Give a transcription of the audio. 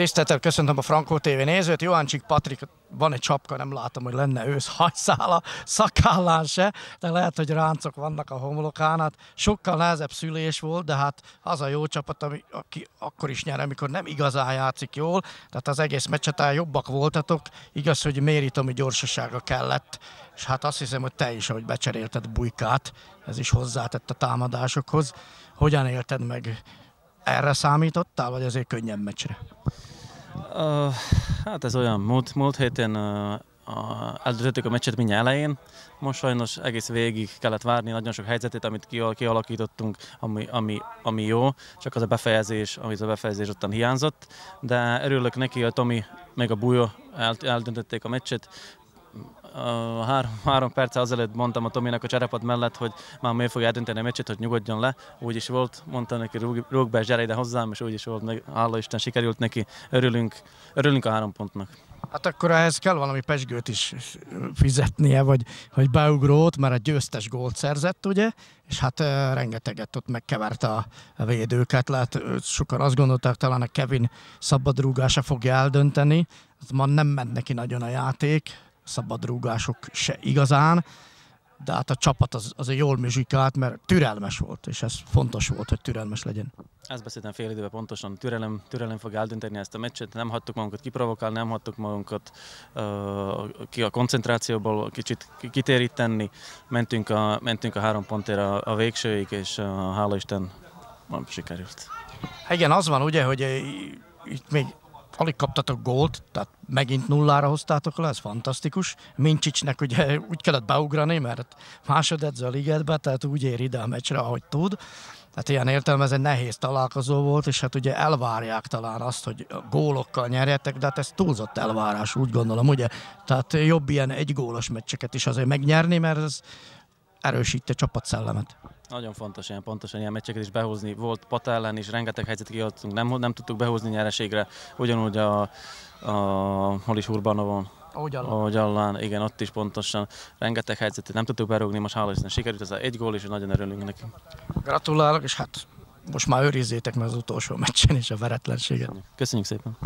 Tisztelettel köszöntöm a Frankó TV nézőt. Johancsik Patrik, van egy csapka, nem látom, hogy lenne ősz hajszála, szakállán se, de lehet, hogy ráncok vannak a homlokán. Hát sokkal nehezebb szülés volt, de hát az a jó csapat, ami, aki akkor is nyer, amikor nem igazán játszik jól. Tehát az egész meccsetán jobbak voltatok. Igaz, hogy Méri Tomi gyorsasága kellett, és hát azt hiszem, hogy te is, ahogy becserélted Bujkát, ez is hozzátett a támadásokhoz. Hogyan élted meg erre számítottál, vagy azért könnyebb meccsre? Uh, hát ez olyan, múlt, múlt héten uh, uh, eldöntöttük a meccset mindjárt elején, most sajnos egész végig kellett várni nagyon sok helyzetét, amit kialakítottunk, ami, ami, ami jó, csak az a befejezés, amit a befejezés ottan hiányzott, de örülök neki, hogy Tomi meg a Bújó eldöntötték a meccset, uh, három, három perc azelőtt mondtam a Tominak a cserepad mellett, hogy már miért fogja eldönteni a meccset, hogy nyugodjon le. Úgy is volt, mondta neki, rúg, rúg be, gyere ide hozzám, és úgy is volt, meg, hála Isten, sikerült neki. Örülünk, örülünk a három pontnak. Hát akkor ehhez kell valami pesgőt is fizetnie, vagy, vagy beugrót, mert egy győztes gólt szerzett, ugye? És hát uh, rengeteget ott megkeverte a, a védőket. Lehet, sokan azt gondolták, talán a Kevin szabadrúgása fogja eldönteni. Az ma nem ment neki nagyon a játék, szabadrúgások se igazán, de hát a csapat az, az jól muzsikált, mert türelmes volt, és ez fontos volt, hogy türelmes legyen. Ezt beszéltem fél időben pontosan, türelem, türelem fog eldönteni ezt a meccset, nem hagytuk magunkat kiprovokálni, nem hagytuk magunkat uh, ki a koncentrációból kicsit kitéríteni, mentünk a, mentünk a három pontért a, a végsőig, és uh, hála Isten, sikerült. Igen, az van ugye, hogy itt még alig kaptatok gólt, tehát megint nullára hoztátok le, ez fantasztikus. Mincsicsnek ugye úgy kellett beugrani, mert másodedző a ligetbe, tehát úgy ér ide a meccsre, ahogy tud. Tehát ilyen értelme ez egy nehéz találkozó volt, és hát ugye elvárják talán azt, hogy gólokkal nyerjetek, de hát ez túlzott elvárás, úgy gondolom, ugye? Tehát jobb ilyen egy gólos meccseket is azért megnyerni, mert ez erősíti a csapatszellemet. Nagyon fontos ilyen pontosan ilyen meccseket is behozni. Volt Pata ellen is, rengeteg helyzetet kiadtunk, nem, nem tudtuk behozni nyereségre. Ugyanúgy a, a hol is Urbanovon, Ogyallán, igen, ott is pontosan rengeteg helyzetet nem tudtuk berúgni, most hála Isten sikerült ez egy gól, és nagyon örülünk neki. Gratulálok, és hát most már őrizzétek meg az utolsó meccsen is a veretlenséget. Köszönjük szépen.